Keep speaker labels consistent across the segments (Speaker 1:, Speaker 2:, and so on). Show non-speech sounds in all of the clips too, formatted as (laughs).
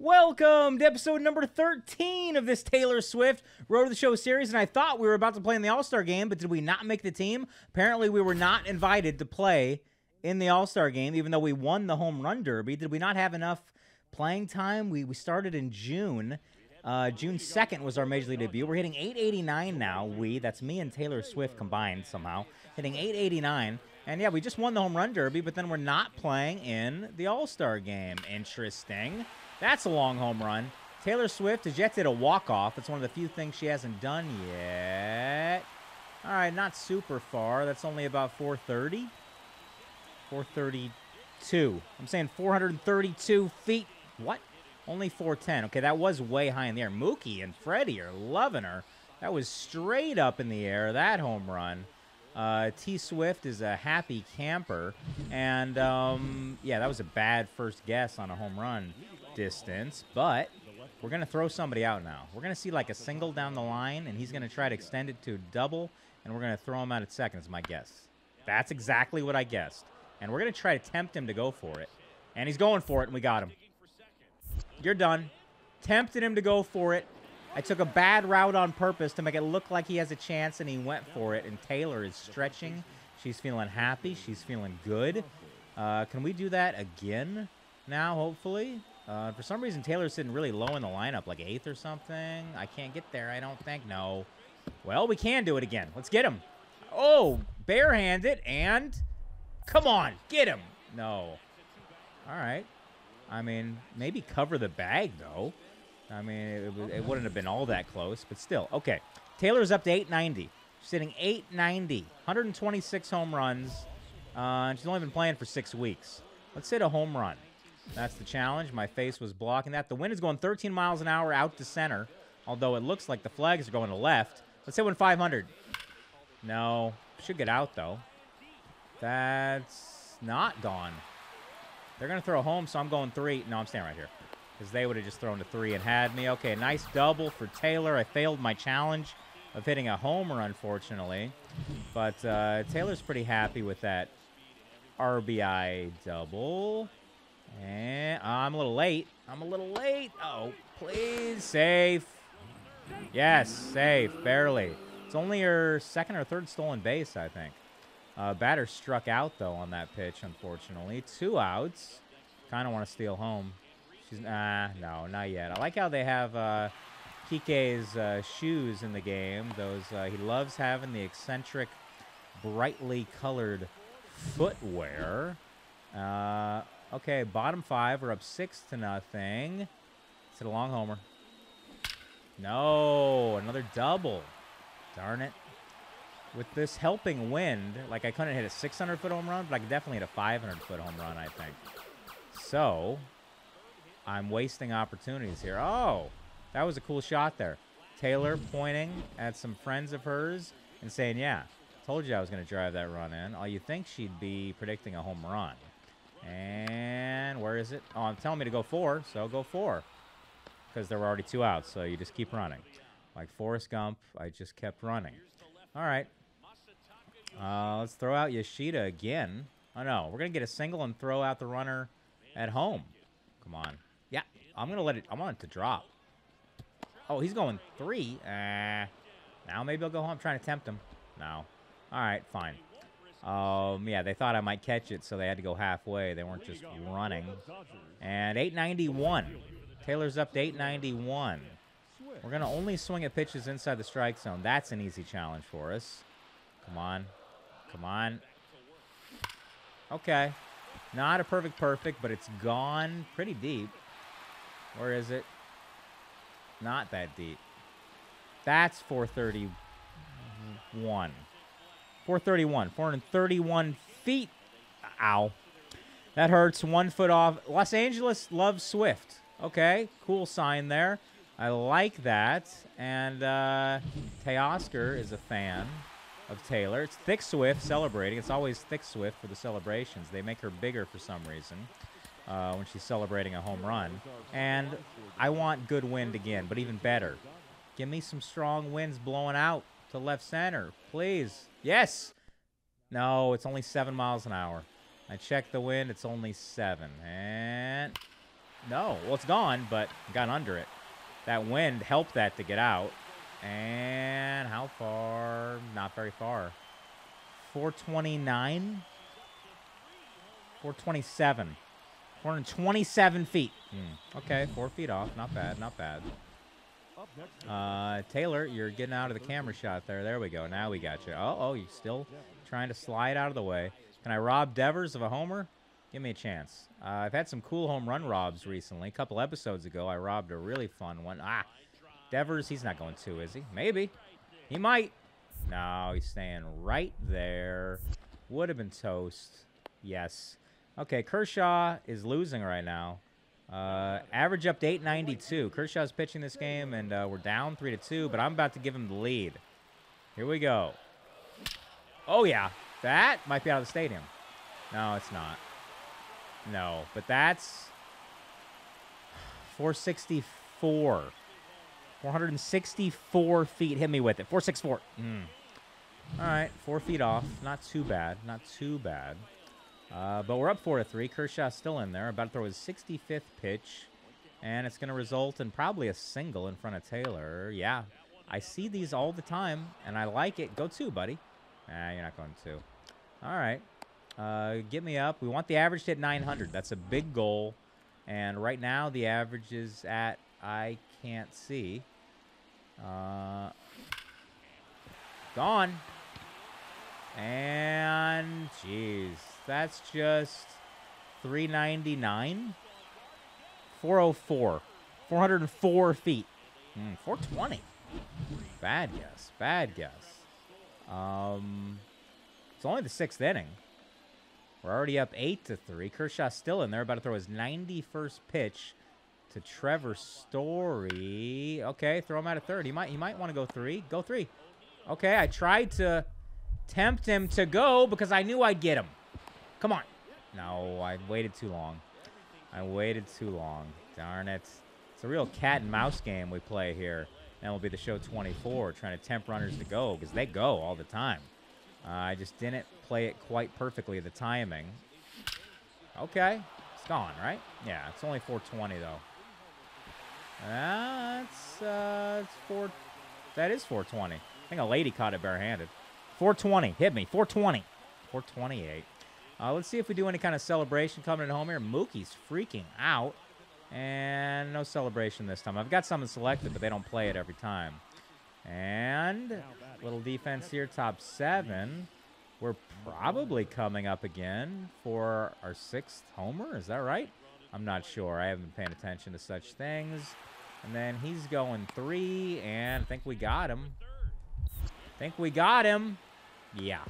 Speaker 1: Welcome to episode number 13 of this Taylor Swift Road to the Show series. And I thought we were about to play in the All Star game, but did we not make the team? Apparently, we were not invited to play in the All Star game, even though we won the home run derby. Did we not have enough playing time? We, we started in June. Uh, June 2nd was our Major League debut. We're hitting 889 now. We, that's me and Taylor Swift combined somehow, hitting 889. And yeah, we just won the home run derby, but then we're not playing in the All Star game. Interesting. That's a long home run. Taylor Swift has yet to hit a walk-off. It's one of the few things she hasn't done yet. All right, not super far. That's only about 430. 432. I'm saying 432 feet. What? Only 410. Okay, that was way high in the air. Mookie and Freddie are loving her. That was straight up in the air, that home run. Uh, T Swift is a happy camper. And um, yeah, that was a bad first guess on a home run distance, but we're going to throw somebody out now. We're going to see like a single down the line, and he's going to try to extend it to double, and we're going to throw him out at second, is my guess. That's exactly what I guessed. And we're going to try to tempt him to go for it. And he's going for it, and we got him. You're done. Tempted him to go for it. I took a bad route on purpose to make it look like he has a chance, and he went for it. And Taylor is stretching. She's feeling happy. She's feeling good. Uh, can we do that again now, hopefully? Uh, for some reason, Taylor's sitting really low in the lineup, like eighth or something. I can't get there, I don't think. No. Well, we can do it again. Let's get him. Oh, barehanded, and come on, get him. No. All right. I mean, maybe cover the bag, though. I mean, it, it wouldn't have been all that close, but still. Okay. Taylor's up to 890. She's sitting 890. 126 home runs. Uh, she's only been playing for six weeks. Let's hit a home run. That's the challenge. My face was blocking that. The wind is going 13 miles an hour out to center, although it looks like the flags are going to left. Let's hit one 500. No. Should get out, though. That's not gone. They're going to throw home, so I'm going three. No, I'm staying right here because they would have just thrown to three and had me. Okay, nice double for Taylor. I failed my challenge of hitting a homer, unfortunately. But uh, Taylor's pretty happy with that RBI double. And I'm a little late. I'm a little late. Oh, please. Safe. Yes, safe. Barely. It's only her second or third stolen base, I think. Uh, batter struck out, though, on that pitch, unfortunately. Two outs. Kind of want to steal home. She's, nah, no, not yet. I like how they have uh, Kike's uh, shoes in the game. Those uh, He loves having the eccentric, brightly colored footwear. Okay, bottom five. We're up six to nothing. It's a long homer. No, another double. Darn it. With this helping wind, like I couldn't hit a 600 foot home run, but I could definitely hit a 500 foot home run, I think. So, I'm wasting opportunities here. Oh, that was a cool shot there. Taylor pointing at some friends of hers and saying, yeah, told you I was going to drive that run in. All you think she'd be predicting a home run. And where is it? Oh, I'm telling me to go four, so go four. Because there were already two outs, so you just keep running. Like Forrest Gump, I just kept running. All right. Uh, let's throw out Yoshida again. Oh, no. We're going to get a single and throw out the runner at home. Come on. Yeah, I'm going to let it. I want it to drop. Oh, he's going three. Uh, now maybe I'll go home. I'm trying to tempt him. No. All right, fine. Um, yeah, they thought I might catch it, so they had to go halfway. They weren't just running. And 891. Taylor's up to 891. We're going to only swing at pitches inside the strike zone. That's an easy challenge for us. Come on. Come on. Okay. Not a perfect perfect, but it's gone pretty deep. Where is it? Not that deep. That's 431. 431. 431 feet. Ow. That hurts. One foot off. Los Angeles loves Swift. Okay. Cool sign there. I like that. And uh, Teoscar is a fan of Taylor. It's Thick Swift celebrating. It's always Thick Swift for the celebrations. They make her bigger for some reason uh, when she's celebrating a home run. And I want good wind again, but even better. Give me some strong winds blowing out to left center, please. Yes. No, it's only seven miles an hour. I checked the wind. It's only seven. And No. Well, it's gone, but got under it. That wind helped that to get out. And how far? Not very far. 429? 427. 427 feet. Hmm. Okay, four feet off. Not bad, not bad. Uh, Taylor, you're getting out of the camera shot there. There we go. Now we got you. Oh, oh, you still trying to slide out of the way. Can I rob Devers of a homer? Give me a chance. Uh, I've had some cool home run robs recently. A couple episodes ago, I robbed a really fun one. Ah, Devers, he's not going to, is he? Maybe. He might. No, he's staying right there. Would have been toast. Yes. Okay, Kershaw is losing right now. Uh, average up to 892. Kershaw's pitching this game, and uh, we're down 3 to 2, but I'm about to give him the lead. Here we go. Oh, yeah. That might be out of the stadium. No, it's not. No, but that's 464. 464 feet. Hit me with it. 464. Mm. All right, four feet off. Not too bad. Not too bad. Uh, but we're up 4 to 3. Kershaw's still in there. About to throw his 65th pitch. And it's going to result in probably a single in front of Taylor. Yeah, I see these all the time, and I like it. Go two, buddy. Nah, you're not going to. All right. Uh, get me up. We want the average to hit 900. That's a big goal. And right now, the average is at, I can't see. Uh, gone. And, jeez, that's just 399. 404. 404 feet. Mm, 420. Bad guess. Bad guess. Um, it's only the sixth inning. We're already up 8 to 3. Kershaw's still in there, about to throw his 91st pitch to Trevor Story. Okay, throw him out of third. He might he might want to go three. Go three. Okay, I tried to tempt him to go because I knew I'd get him. Come on. No, I waited too long. I waited too long. Darn it. It's a real cat and mouse game we play here. And MLB The Show 24, trying to tempt runners to go because they go all the time. Uh, I just didn't play it quite perfectly, the timing. Okay. It's gone, right? Yeah, it's only 420, though. That's, uh, it's four, that is 420. I think a lady caught it barehanded. 420, hit me, 420. 428. Uh, let's see if we do any kind of celebration coming at home here. Mookie's freaking out. And no celebration this time. I've got something selected, but they don't play it every time. And little defense here, top seven. We're probably coming up again for our sixth homer. Is that right? I'm not sure. I haven't been paying attention to such things. And then he's going three, and I think we got him. I think we got him. Yeah.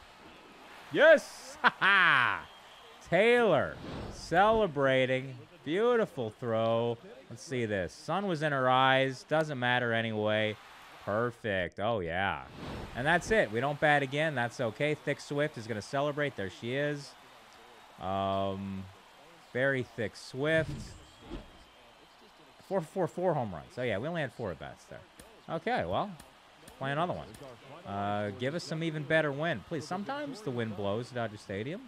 Speaker 1: Yes! Ha (laughs) ha! Taylor celebrating. Beautiful throw. Let's see this. Sun was in her eyes. Doesn't matter anyway. Perfect. Oh, yeah. And that's it. We don't bat again. That's okay. Thick Swift is going to celebrate. There she is. Um, very thick Swift. Four, four, four home runs. Oh, yeah, we only had four at bats there. Okay, well, play another one. Uh, give us some even better wind. Please, sometimes the wind blows at Dodger Stadium.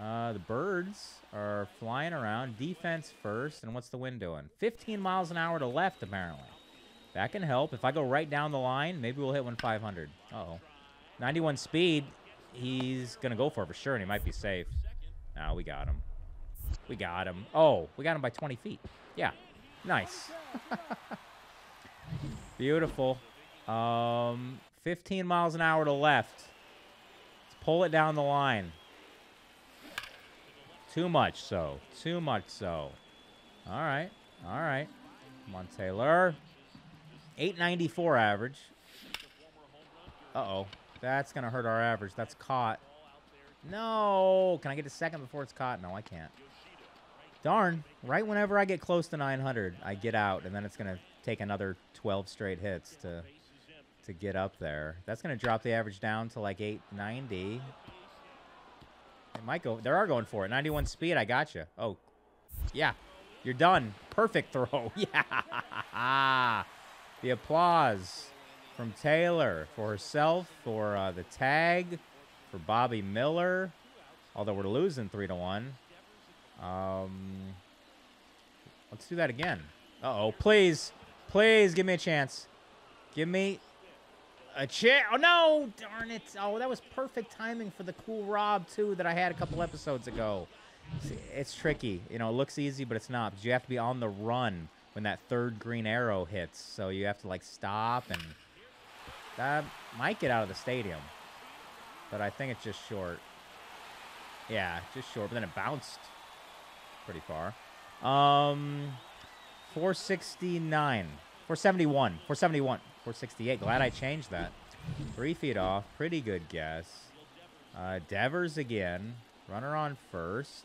Speaker 1: Uh, the birds are flying around. Defense first. And what's the wind doing? 15 miles an hour to left, apparently. That can help. If I go right down the line, maybe we'll hit one 500. Uh-oh. 91 speed. He's going to go for it for sure, and he might be safe. No, we got him. We got him. Oh, we got him by 20 feet. Yeah. Nice. (laughs) Beautiful. Um, 15 miles an hour to left. Let's pull it down the line. Too much so. Too much so. All right. All right. Come on, Taylor. 894 average. Uh-oh. That's going to hurt our average. That's caught. No. Can I get a second before it's caught? No, I can't. Darn. Right whenever I get close to 900, I get out, and then it's going to take another 12 straight hits to to get up there. That's going to drop the average down to like 890. It might go. They are going for it. 91 speed. I got you. Oh, yeah. You're done. Perfect throw. (laughs) yeah. The applause from Taylor for herself, for uh, the tag, for Bobby Miller. Although we're losing 3 to 1. Um, Let's do that again. Uh-oh. Please. Please give me a chance. Give me a chance. Oh, no. Darn it. Oh, that was perfect timing for the cool Rob, too, that I had a couple episodes ago. It's tricky. You know, it looks easy, but it's not. You have to be on the run when that third green arrow hits. So you have to, like, stop and... That might get out of the stadium. But I think it's just short. Yeah, just short. But then it bounced pretty far. Um, 469. 471. 471. 468. Glad I changed that. Three feet off. Pretty good guess. Uh, Devers again. Runner on first.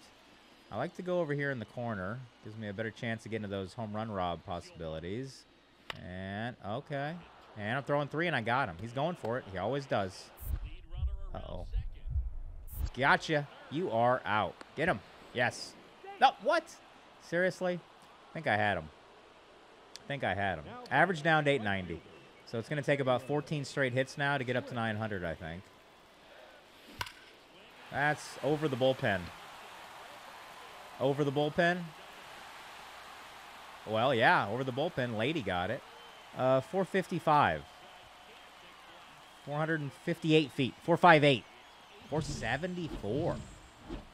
Speaker 1: I like to go over here in the corner. Gives me a better chance of getting to those home run rob possibilities. And, okay. And I'm throwing three, and I got him. He's going for it. He always does. Uh-oh. Gotcha. You are out. Get him. Yes. No, what? Seriously? I think I had him. I think I had him. Average down to 890. So it's going to take about 14 straight hits now to get up to 900, I think. That's over the bullpen. Over the bullpen? Well, yeah, over the bullpen. Lady got it. Uh, 455. 458 feet. 458. 474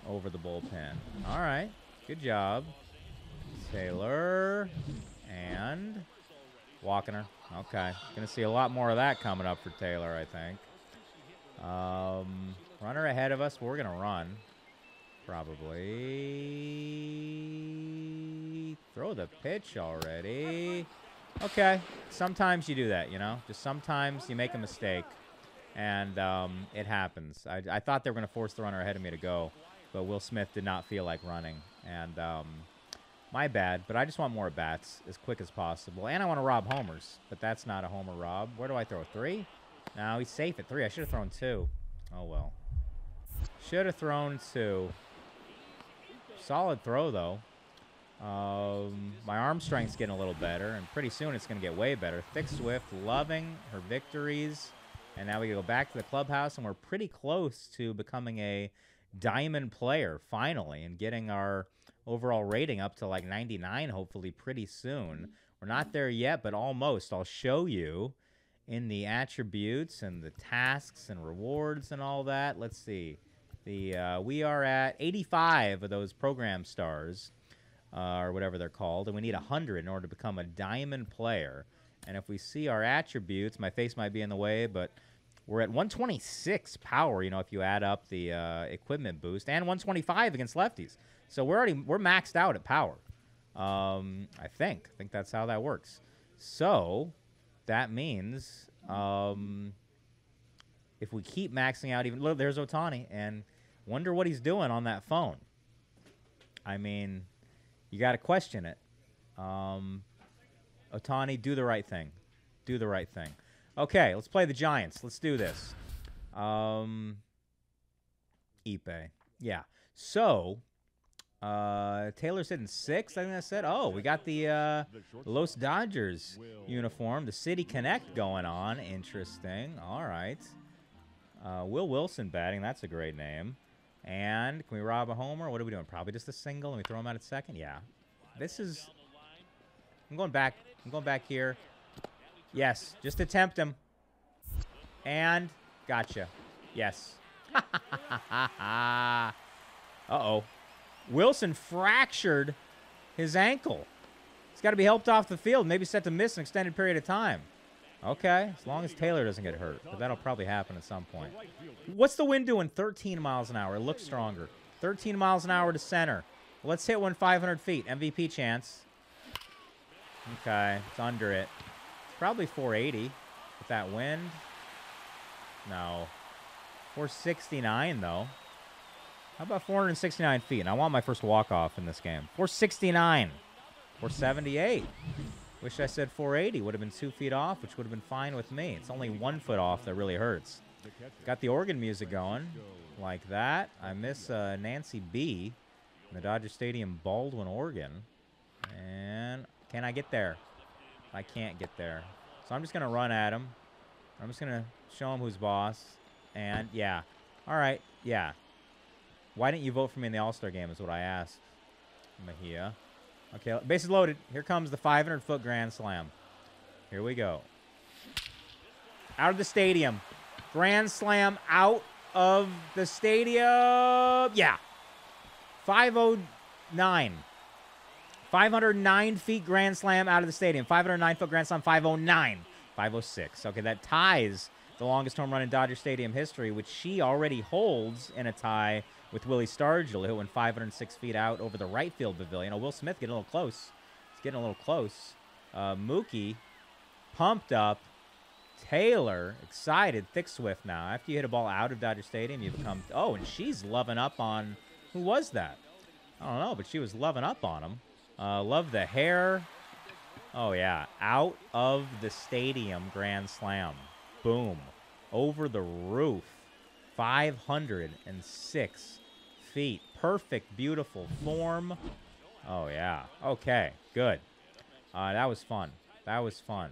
Speaker 1: over the bullpen. All right. Good job. Taylor and Walkener. Okay. Going to see a lot more of that coming up for Taylor, I think. Um, runner ahead of us. We're going to run. Probably. Throw the pitch already. Okay. Sometimes you do that, you know? Just sometimes you make a mistake, and um, it happens. I, I thought they were going to force the runner ahead of me to go, but Will Smith did not feel like running. And um, my bad, but I just want more bats as quick as possible. And I want to rob homers, but that's not a homer rob. Where do I throw? Three? No, he's safe at three. I should have thrown two. Oh, well. Should have thrown two. Solid throw, though. Um, my arm strength's getting a little better, and pretty soon it's going to get way better. Thick Swift loving her victories. And now we go back to the clubhouse, and we're pretty close to becoming a diamond player, finally, and getting our overall rating up to like 99, hopefully, pretty soon. We're not there yet, but almost. I'll show you in the attributes and the tasks and rewards and all that. Let's see. The uh, we are at 85 of those program stars, uh, or whatever they're called, and we need 100 in order to become a diamond player. And if we see our attributes, my face might be in the way, but we're at 126 power. You know, if you add up the uh, equipment boost, and 125 against lefties. So we're already we're maxed out at power. Um, I think. I think that's how that works. So that means um, if we keep maxing out, even look, there's Ohtani and wonder what he's doing on that phone. I mean, you got to question it. Um, Ohtani, do the right thing. Do the right thing. Okay, let's play the Giants. Let's do this. Um, Ipe. Yeah. So, uh, Taylor's hitting six, I think I said. Oh, we got the uh, Los Dodgers uniform, the City Connect going on. Interesting. All right. Uh, Will Wilson batting. That's a great name. And can we rob a homer? What are we doing? Probably just a single, and we throw him out at second. Yeah. This is. I'm going back. I'm going back here. Yes, just attempt him. And gotcha. Yes. (laughs) uh oh. Wilson fractured his ankle. He's got to be helped off the field, maybe set to miss an extended period of time. Okay, as long as Taylor doesn't get hurt, but that'll probably happen at some point. What's the wind doing? 13 miles an hour. It looks stronger. 13 miles an hour to center. Let's hit one 500 feet. MVP chance. Okay, it's under it. Probably 480 with that wind. No. 469, though. How about 469 feet? And I want my first walk-off in this game. 469. 478. Wish I said 480. Would have been two feet off, which would have been fine with me. It's only one foot off that really hurts. Got the organ music going like that. I miss uh, Nancy Bea in the Dodger Stadium Baldwin organ. And can I get there? I can't get there. So I'm just going to run at him. I'm just going to show him who's boss. And, yeah. All right. Yeah. Why didn't you vote for me in the All-Star game is what I asked. Mejia. Okay, bases loaded. Here comes the 500 foot grand slam. Here we go. Out of the stadium. Grand slam out of the stadium. Yeah. 509. 509 feet grand slam out of the stadium. 509 foot grand slam, 509. 506. Okay, that ties the longest home run in Dodger Stadium history, which she already holds in a tie with Willie Stargell, who went 506 feet out over the right field pavilion. Oh, Will Smith getting a little close. He's getting a little close. Uh, Mookie pumped up. Taylor excited. Thick Swift now. After you hit a ball out of Dodger Stadium, you become. Oh, and she's loving up on. Who was that? I don't know, but she was loving up on him. Uh, love the hair. Oh, yeah. Out of the stadium, Grand Slam. Boom. Over the roof. 506 feet. Perfect, beautiful form. Oh, yeah. Okay, good. Uh, that was fun. That was fun.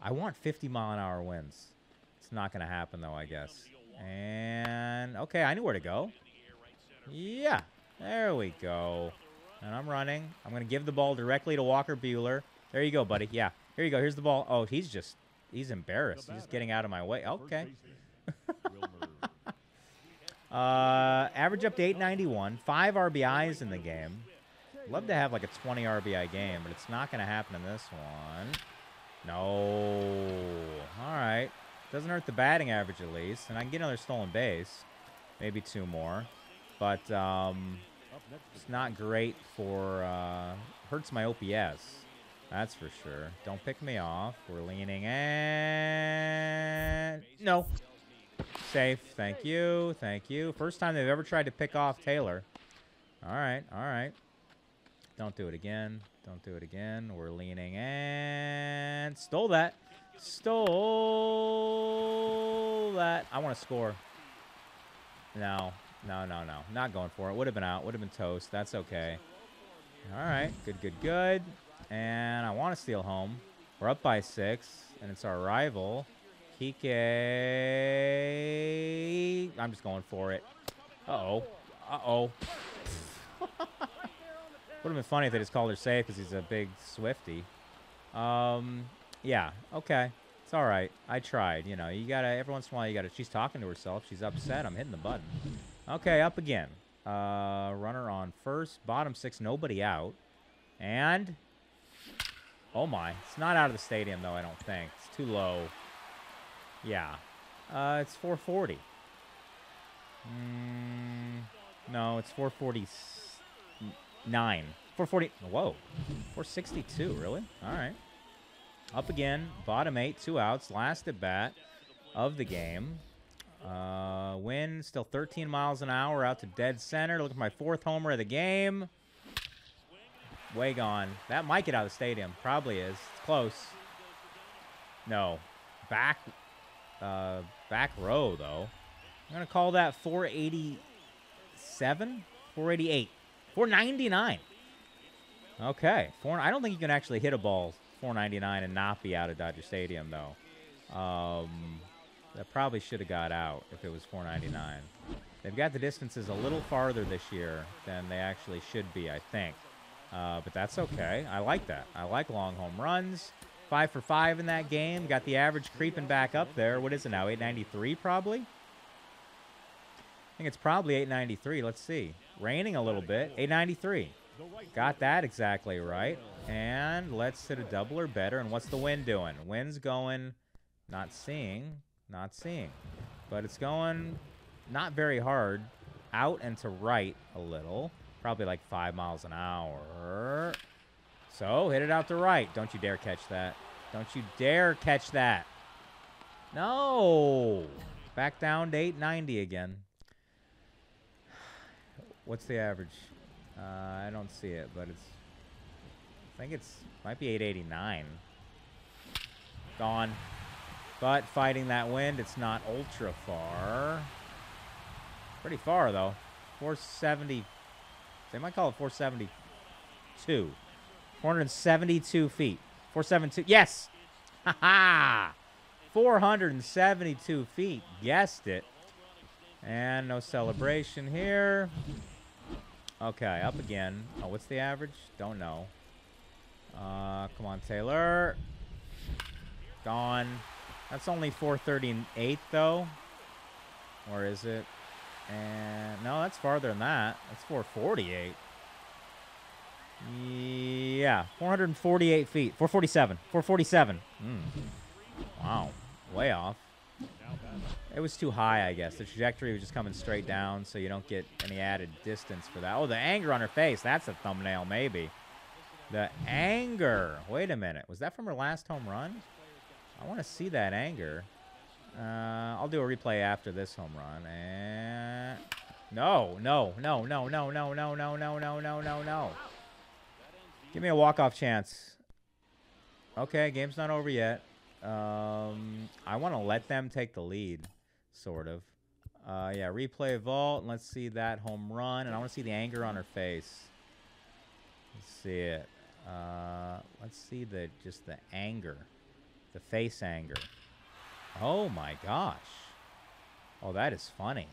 Speaker 1: I want 50 mile an hour winds. It's not going to happen, though, I guess. And, okay, I knew where to go. Yeah, there we go. And I'm running. I'm going to give the ball directly to Walker Buehler. There you go, buddy. Yeah, here you go. Here's the ball. Oh, he's just, he's embarrassed. He's just getting out of my way. Okay. (laughs) uh, average up to 891. Five RBIs in the game. Love to have like a 20 RBI game, but it's not going to happen in this one. No. All right. Doesn't hurt the batting average at least. And I can get another stolen base. Maybe two more. But um, it's not great for... Uh, hurts my OPS. That's for sure. Don't pick me off. We're leaning and... No. Safe. Thank you. Thank you. First time they've ever tried to pick off Taylor. All right. All right. Don't do it again. Don't do it again. We're leaning and stole that. Stole that. I want to score. No. No, no, no. Not going for it. Would have been out. Would have been toast. That's okay. All right. Good, good, good. And I want to steal home. We're up by six, and it's our rival. Kike. I'm just going for it. Uh-oh. Uh-oh. (laughs) Would have been funny if they just called her safe because he's a big Swiftie. Um, yeah, okay. It's all right. I tried. You know, you got to, every once in a while, you got to, she's talking to herself. She's upset. I'm hitting the button. Okay, up again. Uh, runner on first. Bottom six, nobody out. And, oh my. It's not out of the stadium, though, I don't think. It's too low. Yeah. Uh, it's 440. Mm, no, it's 449. 440. Whoa. 462, really? All right. Up again. Bottom eight, two outs. Last at bat of the game. Uh, win still 13 miles an hour out to dead center. Look at my fourth homer of the game. Way gone. That might get out of the stadium. Probably is. It's close. No. Back, uh, back row, though. I'm going to call that 487? 488. 499. Okay. Four, I don't think you can actually hit a ball 499 and not be out of Dodger Stadium, though. Um, that probably should have got out if it was 499. They've got the distances a little farther this year than they actually should be, I think. Uh, but that's okay. I like that. I like long home runs. Five for five in that game. Got the average creeping back up there. What is it now? 893 probably? I think it's probably 893. Let's see. Raining a little bit. 893. Got that exactly right. And let's hit a double or better. And what's the wind doing? Wind's going, not seeing, not seeing. But it's going not very hard. Out and to right a little. Probably like five miles an hour. So hit it out to right. Don't you dare catch that. Don't you dare catch that. No. Back down to 890 again. (sighs) What's the average? Uh, I don't see it, but it's. I think it's might be 889. Gone. But fighting that wind, it's not ultra far. Pretty far though. 470. They might call it 472. 472 feet. 472. Yes. Ha ha. 472 feet. Guessed it. And no celebration here. Okay, up again. Oh, what's the average? Don't know. Uh, come on, Taylor. Gone. That's only 438 though. Or is it? And no, that's farther than that. That's 448. Yeah, 448 feet. 447. 447. Mm. Wow, way off. It was too high, I guess. The trajectory was just coming straight down, so you don't get any added distance for that. Oh, the anger on her face. That's a thumbnail, maybe. The anger. Wait a minute. Was that from her last home run? I want to see that anger. Uh, I'll do a replay after this home run. And no, no, no, no, no, no, no, no, no, no, no, no, no. Give me a walk-off chance. Okay, game's not over yet. Um, I want to let them take the lead, sort of. Uh, yeah, replay vault. Let's see that home run. And I want to see the anger on her face. Let's see it. Uh, let's see the just the anger, the face anger. Oh my gosh. Oh, that is funny.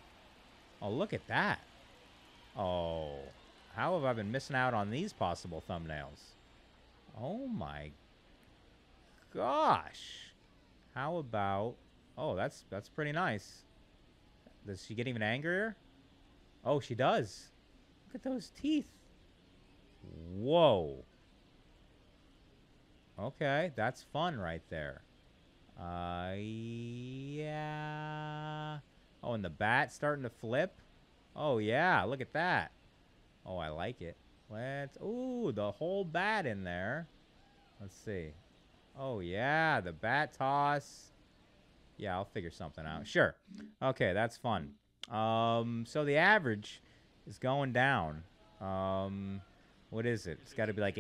Speaker 1: Oh, look at that. Oh, how have I been missing out on these possible thumbnails? Oh my gosh. How about... Oh, that's that's pretty nice. Does she get even angrier? Oh, she does. Look at those teeth. Whoa. Okay, that's fun right there. Uh, yeah. Oh, and the bat starting to flip. Oh, yeah, look at that. Oh, I like it. Let's, ooh, the whole bat in there. Let's see. Oh, yeah, the bat toss. Yeah, I'll figure something out. Sure. Okay, that's fun. Um, so the average is going down. Um, what is it? It's got to be like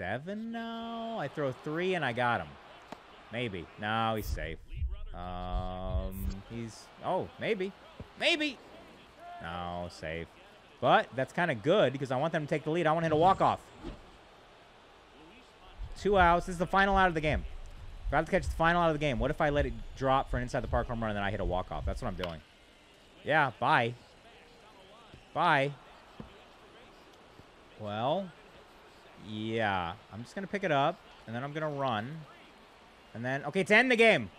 Speaker 1: 887 now. I throw three and I got him. Maybe. No, he's safe. Um, he's... Oh, maybe. Maybe. No, safe. But that's kind of good because I want them to take the lead. I want him to walk off. Two outs. This is the final out of the game. About to catch the final out of the game. What if I let it drop for an inside the park home run and then I hit a walk-off? That's what I'm doing. Yeah, bye. Bye. Well, yeah. I'm just going to pick it up, and then I'm going to run. And then, okay, to end the game.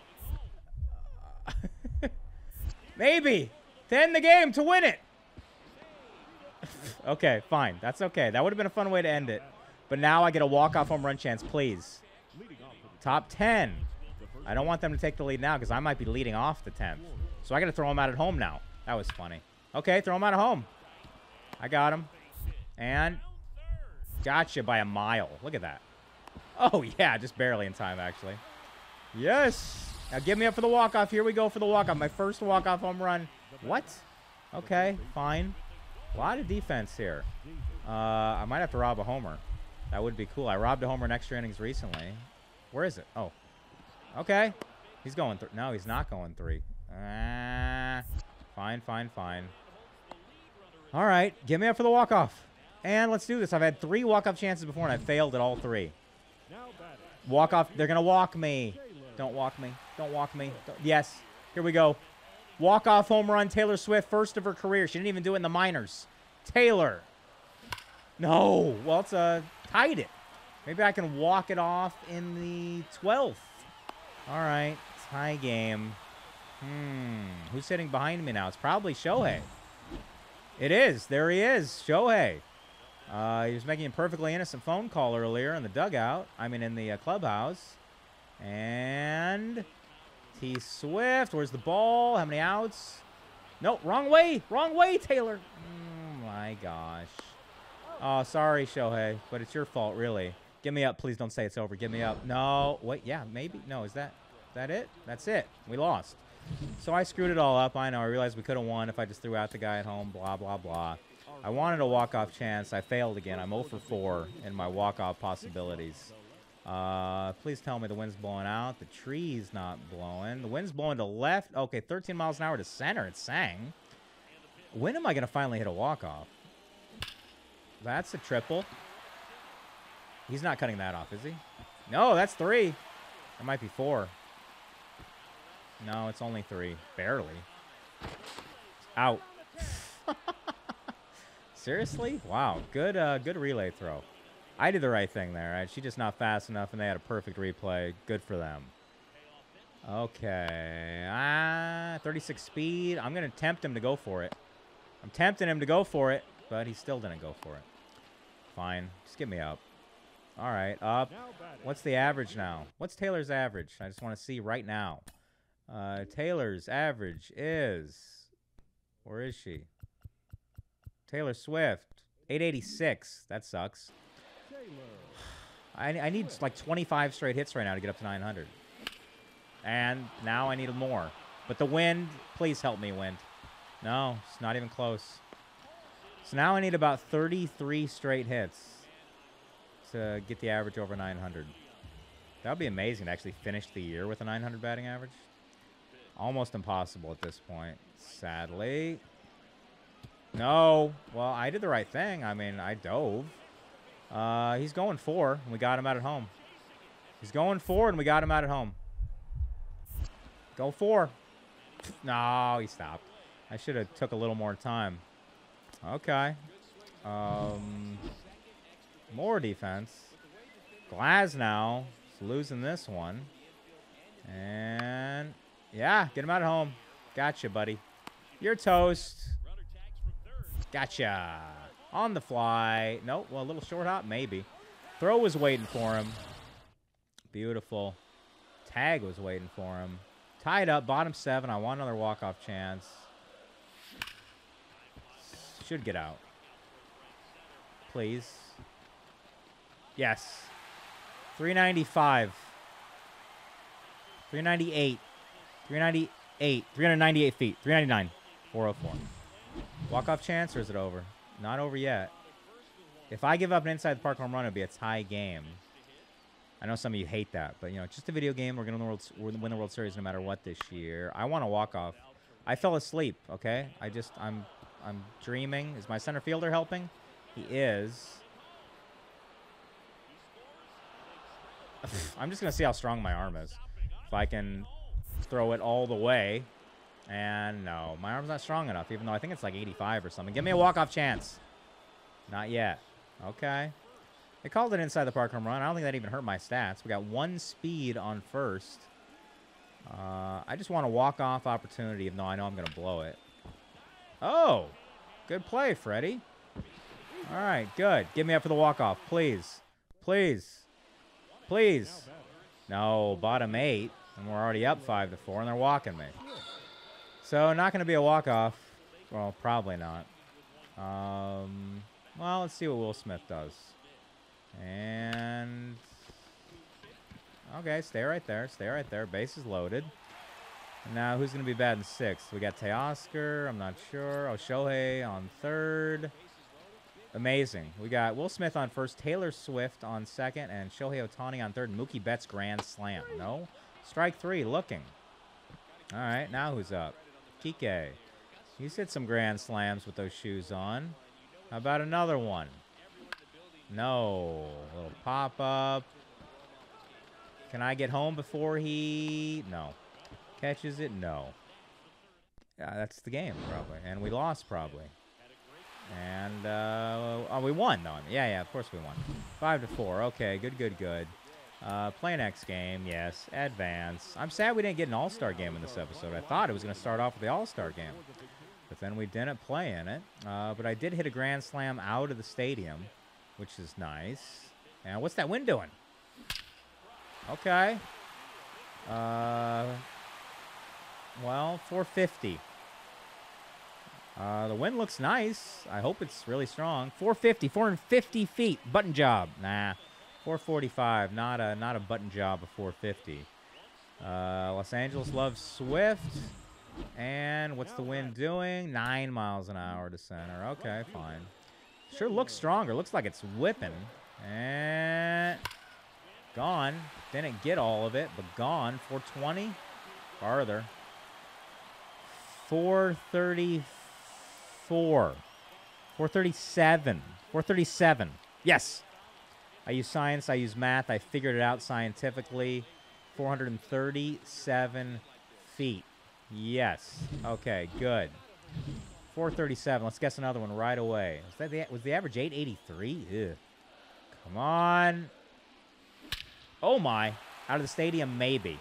Speaker 1: (laughs) Maybe. To end the game, to win it. (laughs) okay, fine. That's okay. That would have been a fun way to end it. But now I get a walk-off home run chance, please. Top 10. I don't want them to take the lead now because I might be leading off the 10th. So I got to throw him out at home now. That was funny. Okay, throw him out at home. I got him. And gotcha by a mile. Look at that. Oh, yeah, just barely in time, actually. Yes. Now give me up for the walk-off. Here we go for the walk-off. My first walk-off home run. What? Okay, fine. A lot of defense here. Uh, I might have to rob a homer. That would be cool. I robbed a homer in extra innings recently. Where is it? Oh. Okay. He's going three. No, he's not going three. Ah. Fine, fine, fine. All right. Give me up for the walk-off. And let's do this. I've had three walk-off chances before, and I failed at all three. Walk off. They're going to walk me. Don't walk me. Don't walk me. Don't. Yes. Here we go. Walk-off home run, Taylor Swift, first of her career. She didn't even do it in the minors. Taylor. No. Well, it's a uh, tied it. Maybe I can walk it off in the 12th. All right. Tie game. Hmm. Who's sitting behind me now? It's probably Shohei. It is. There he is. Shohei. Uh, he was making a perfectly innocent phone call earlier in the dugout. I mean, in the uh, clubhouse. And T Swift. Where's the ball? How many outs? No, wrong way. Wrong way, Taylor. Oh, my gosh. Oh, sorry, Shohei, but it's your fault, really. Give me up. Please don't say it's over. Give me up. No. Wait, yeah, maybe. No, is that that it? That's it. We lost. So I screwed it all up. I know. I realized we could have won if I just threw out the guy at home, blah, blah, blah. I wanted a walk-off chance. I failed again. I'm 0 for 4 in my walk-off possibilities. Uh, please tell me the wind's blowing out. The tree's not blowing. The wind's blowing to left. Okay, 13 miles an hour to center. It sang. When am I going to finally hit a walk-off? That's a triple. He's not cutting that off, is he? No, that's three. It might be four. No, it's only three. Barely. Out. (laughs) Seriously? Wow. Good uh, good relay throw. I did the right thing there. Right? She just not fast enough, and they had a perfect replay. Good for them. Okay. Ah, 36 speed. I'm going to tempt him to go for it. I'm tempting him to go for it, but he still didn't go for it. Fine. Just get me up. All right, up. What's the average now? What's Taylor's average? I just want to see right now. Uh, Taylor's average is... Where is she? Taylor Swift. 886. That sucks. I, I need like 25 straight hits right now to get up to 900. And now I need more. But the wind, please help me, wind. No, it's not even close. So now I need about 33 straight hits to get the average over 900. That would be amazing to actually finish the year with a 900 batting average. Almost impossible at this point, sadly. No. Well, I did the right thing. I mean, I dove. Uh, he's going four, and we got him out at home. He's going four, and we got him out at home. Go four. No, he stopped. I should have took a little more time. Okay. Um, more defense. Glasnow is losing this one. And, yeah, get him out at home. Gotcha, buddy. You're toast. Gotcha. On the fly. Nope. Well, a little short hop, maybe. Throw was waiting for him. Beautiful. Tag was waiting for him. Tied up, bottom seven. I want another walk-off chance. Should get out. Please. Yes. 395. 398. 398. 398 feet. 399. 404. Walk-off chance, or is it over? Not over yet. If I give up an inside the park home run, it'll be a tie game. I know some of you hate that, but you know, just a video game. We're gonna win the World Series no matter what this year. I want to walk off. I fell asleep. Okay, I just I'm I'm dreaming. Is my center fielder helping? He is. (laughs) I'm just gonna see how strong my arm is. If I can throw it all the way. And no, my arm's not strong enough, even though I think it's like 85 or something. Give me a walk-off chance. Not yet. Okay. They called it inside the park home run. I don't think that even hurt my stats. We got one speed on first. Uh, I just want a walk-off opportunity, even though I know I'm going to blow it. Oh, good play, Freddie. All right, good. Give me up for the walk-off, please. Please. Please. No, bottom eight, and we're already up five to four, and they're walking me. So not going to be a walk-off. Well, probably not. Um, well, let's see what Will Smith does. And... Okay, stay right there. Stay right there. Base is loaded. Now, who's going to be batting sixth? We got Teoscar. I'm not sure. Oh, Shohei on third. Amazing. We got Will Smith on first, Taylor Swift on second, and Shohei Ohtani on third. Mookie Betts grand slam. No? Strike three, looking. All right, now who's up? Kike. He's hit some grand slams with those shoes on. How about another one? No. A little pop-up. Can I get home before he... No. Catches it? No. Yeah, that's the game, probably. And we lost, probably. And, uh, oh, we won, though. Yeah, yeah, of course we won. Five to four. Okay, good, good, good. Uh, play next game, yes. Advance. I'm sad we didn't get an all-star game in this episode. I thought it was going to start off with the all-star game. But then we didn't play in it. Uh, but I did hit a grand slam out of the stadium which is nice. And what's that wind doing? Okay. Uh, well, 450. Uh, the wind looks nice. I hope it's really strong. 450, 450 feet. Button job. Nah. 445. Not a not a button job of 450. Uh, Los Angeles loves Swift. And what's the wind doing? Nine miles an hour to center. Okay, fine. Sure looks stronger. Looks like it's whipping. And gone. Didn't get all of it, but gone. 420. Farther. 434. 437. 437. Yes. I use science. I use math. I figured it out scientifically. 437 feet. Yes. Okay, good. 437. Let's guess another one right away. Was, that the, was the average 883? Ew. Come on. Oh, my. Out of the stadium, maybe.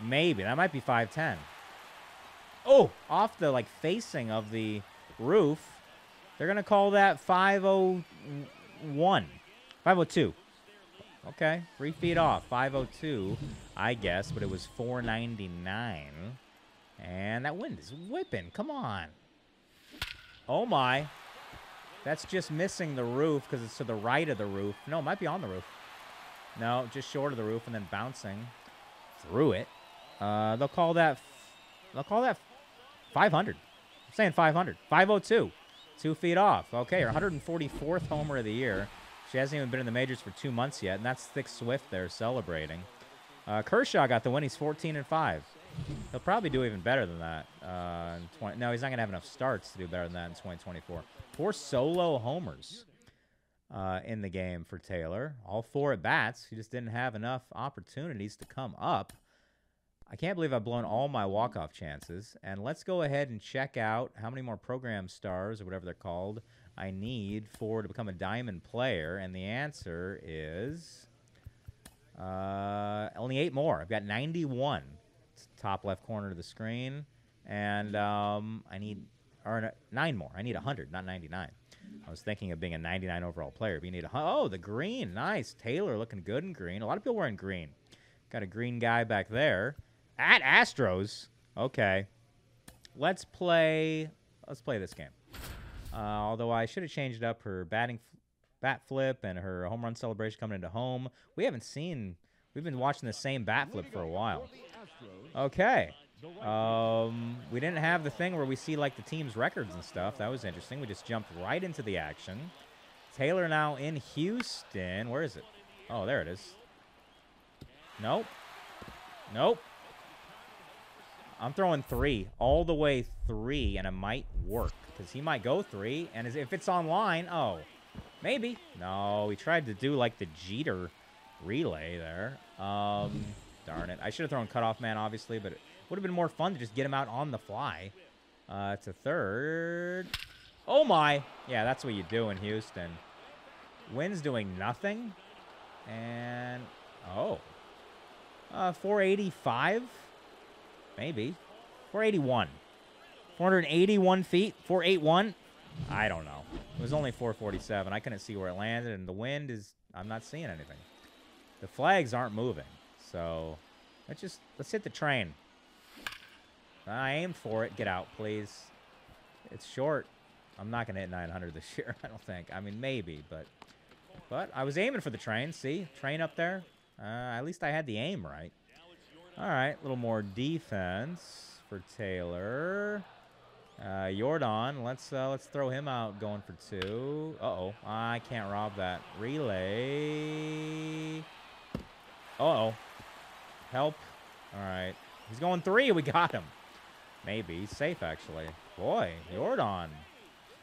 Speaker 1: Maybe. That might be 510. Oh, off the, like, facing of the roof. They're going to call that 501. 502. Okay, three feet off. 502, I guess, but it was 499. And that wind is whipping. Come on. Oh, my. That's just missing the roof because it's to the right of the roof. No, it might be on the roof. No, just short of the roof and then bouncing through it. Uh, they'll call that. They'll call that 500. I'm saying 500. 502. Two feet off. Okay, her 144th homer of the year. She hasn't even been in the majors for two months yet, and that's Thick Swift there celebrating. Uh, Kershaw got the win. He's 14 and five. He'll probably do even better than that. Uh, in 20, no, he's not gonna have enough starts to do better than that in 2024. Four solo homers uh, in the game for Taylor. All four at bats. He just didn't have enough opportunities to come up. I can't believe I've blown all my walk-off chances. And let's go ahead and check out how many more program stars or whatever they're called I need for to become a diamond player. And the answer is uh, only eight more. I've got 91. It's top left corner of the screen. And um, I need or nine more. I need 100, not 99. I was thinking of being a 99 overall player, but you need a oh the green, nice Taylor looking good in green. A lot of people wearing green. Got a green guy back there at Astros. Okay, let's play. Let's play this game. Uh, although I should have changed up her batting f- bat flip and her home run celebration coming into home. We haven't seen. We've been watching the same bat flip for a while. Okay. Um, we didn't have the thing where we see like the team's records and stuff. That was interesting. We just jumped right into the action. Taylor now in Houston. Where is it? Oh, there it is. Nope. Nope. I'm throwing three, all the way three, and it might work because he might go three. And if it's online, oh, maybe. No, he tried to do like the Jeter relay there. Um, darn it. I should have thrown cutoff man, obviously, but it would have been more fun to just get him out on the fly. Uh, to third. Oh my. Yeah, that's what you do in Houston. Wynn's doing nothing. And, oh. Uh, 485? Maybe. 481. 481 feet? 481? I don't know. It was only 447. I couldn't see where it landed, and the wind is... I'm not seeing anything. The flags aren't moving. So, let's just... Let's hit the train. I aimed for it. Get out, please. It's short. I'm not going to hit 900 this (laughs) year, I don't think. I mean, maybe, but... But I was aiming for the train. See? Train up there. Uh, at least I had the aim right. All right, a little more defense for Taylor. Uh, Jordan, let's uh, let's throw him out going for two. Uh-oh, I can't rob that. Relay. Uh-oh. Help. All right. He's going three. We got him. Maybe. He's safe, actually. Boy, Jordan.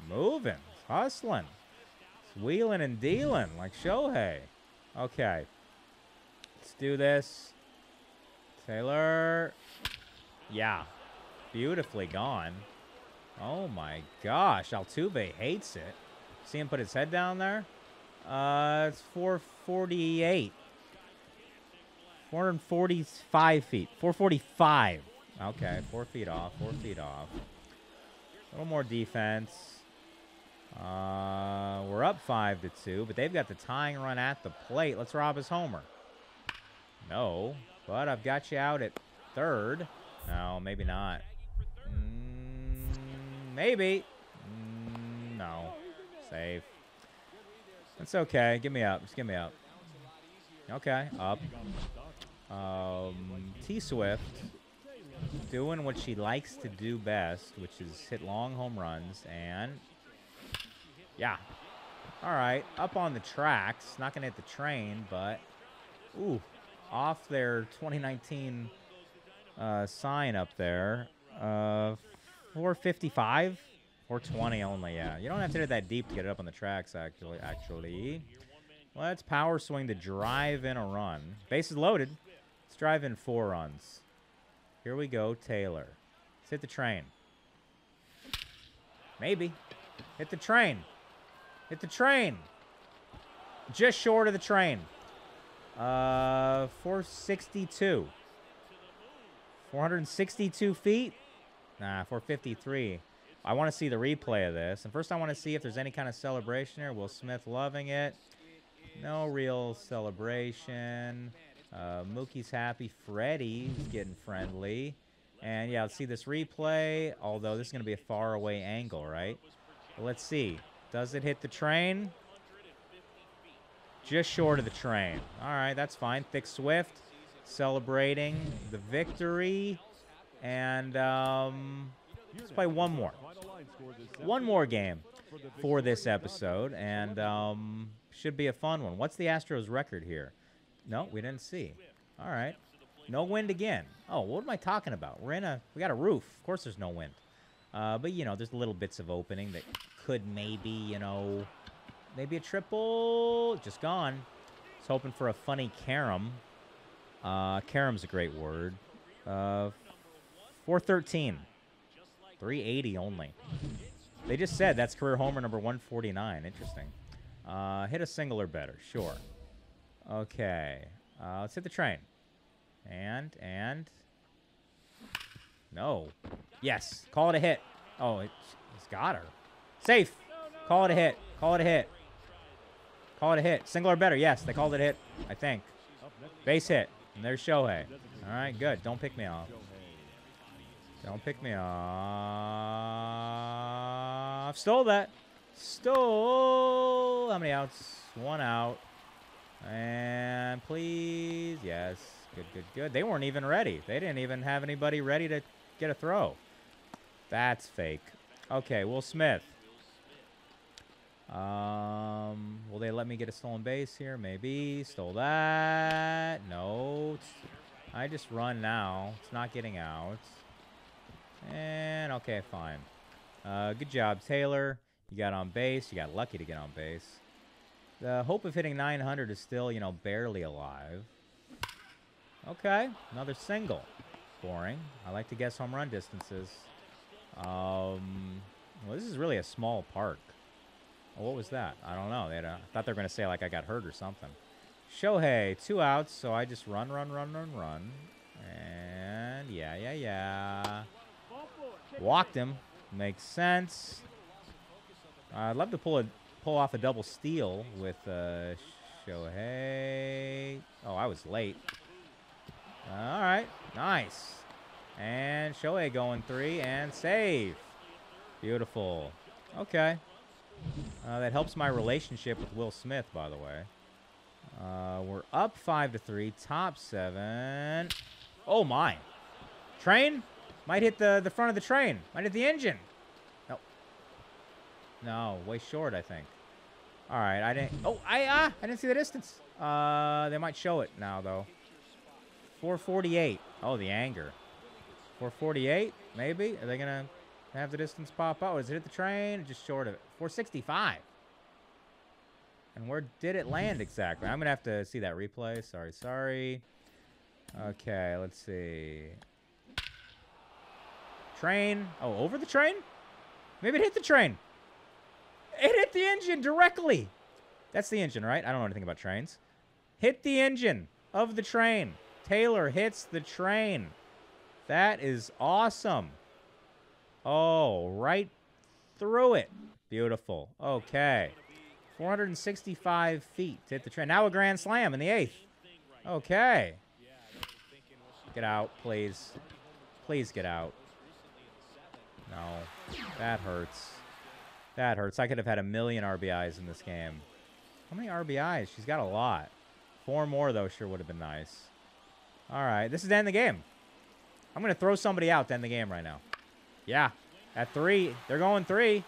Speaker 1: Moving. Hustling. He's wheeling and dealing like Shohei. Okay. Let's do this. Taylor. Yeah. Beautifully gone. Oh my gosh. Altuve hates it. See him put his head down there? Uh, it's 448. 445 feet. 445. Okay, four feet off. Four feet off. A little more defense. Uh, we're up five to two, but they've got the tying run at the plate. Let's rob his homer. No. But I've got you out at third. No, maybe not. Mm, maybe. Mm, no. Safe. That's okay. Give me up. Just give me up. Okay. Up. Um, T-Swift doing what she likes to do best, which is hit long home runs. And, yeah. All right. Up on the tracks. Not going to hit the train, but... Ooh, off their 2019 uh, sign up there. Uh, 455, 420 only. Yeah, you don't have to hit that deep to get it up on the tracks. Actually, actually, let's power swing to drive in a run. Bases loaded. Let's drive in four runs. Here we go, Taylor. Let's hit the train. Maybe. Hit the train. Hit the train. Just short of the train. Uh, 462. 462 feet? Nah, 453. I want to see the replay of this. And first I want to see if there's any kind of celebration here. Will Smith loving it. No real celebration. Uh, Mookie's happy. Freddie's getting friendly. And yeah, let's see this replay. Although this is going to be a far away angle, right? But let's see. Does it hit the train? Just short of the train. All right, that's fine. Thick Swift celebrating the victory. And um, let's play one more. One more game for this episode. And um, should be a fun one. What's the Astros record here? No, we didn't see. All right. No wind again. Oh, what am I talking about? We're in a, we got a roof. Of course there's no wind. Uh, but, you know, there's little bits of opening that could maybe, you know, maybe a triple. Just gone. Was hoping for a funny carom. Uh, carom's a great word. Uh, 413. 380 only. They just said that's career homer number 149. Interesting. Uh, hit a single or better. Sure. Okay. Uh, let's hit the train. And, and. No. Yes. Call it a hit. Oh, it, has got her. Safe. Call it a hit. Call it a hit. Call it a hit. Single or better. Yes, they called it a hit, I think. Base hit. And there's Shohei. All right, good. Don't pick me off. Don't pick me off. Stole that. Stole. How many outs? One out. And please. Yes. Good, good, good. They weren't even ready. They didn't even have anybody ready to get a throw. That's fake. Okay, Will Smith. Um, will they let me get a stolen base here? Maybe. Stole that. No. I just run now. It's not getting out. And okay, fine. Uh, good job, Taylor. You got on base. You got lucky to get on base. The hope of hitting 900 is still, you know, barely alive. Okay, another single. Boring. I like to guess home run distances. Um, well, this is really a small park. What was that? I don't know. They I thought they were going to say, like, I got hurt or something. Shohei, two outs, so I just run, run, run, run, run. And yeah, yeah, yeah. Walked him. Makes sense. I'd love to pull a pull off a double steal with uh, Shohei. Oh, I was late. All right, nice. And Shohei going three and save. Beautiful. Okay. Uh, that helps my relationship with Will Smith, by the way. Uh, we're up five to three, top seven. Oh my! Train might hit the the front of the train. Might hit the engine. No. No, way short, I think. All right, I didn't. Oh, I ah, I didn't see the distance. Uh, they might show it now though. 448. Oh, the anger. 448, maybe. Are they gonna have the distance pop out? Is it hit the train? Just short of it. 465. And where did it land (laughs) exactly? I'm going to have to see that replay. Sorry, sorry. Okay, let's see. Train. Oh, over the train? Maybe it hit the train. It hit the engine directly. That's the engine, right? I don't know anything about trains. Hit the engine of the train. Taylor hits the train. That is awesome. Oh, right through it. Beautiful. Okay. 465 feet to hit the train. Now a grand slam in the eighth. Okay. Get out, please. Please get out. No. That hurts. That hurts. I could have had a million RBIs in this game. How many RBIs? She's got a lot. Four more, though, sure would have been nice. All right. This is the end of the game. I'm going to throw somebody out to end the game right now. Yeah. At three. They're going three.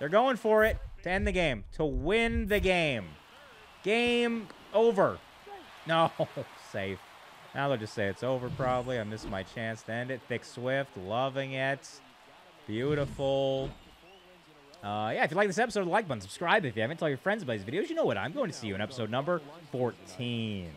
Speaker 1: They're going for it to end the game. To win the game. Game over. No. (laughs) Safe. Now they'll just say it's over probably. I missed my chance to end it. Thick Swift. Loving it. Beautiful. Uh, yeah, if you like this episode, like button, subscribe if you haven't. Tell your friends about these videos. You know what? I'm going to see you in episode number 14.